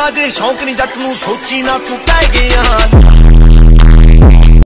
ਹੁੰਦਾ ਜੇ ਸ਼ੌਂਕ ਨਹੀਂ ਜੱਟ ਨੂੰ ਸੋਚੀ ਨਾ ਤੂੰ ਕਹਿ ਗਿਆ।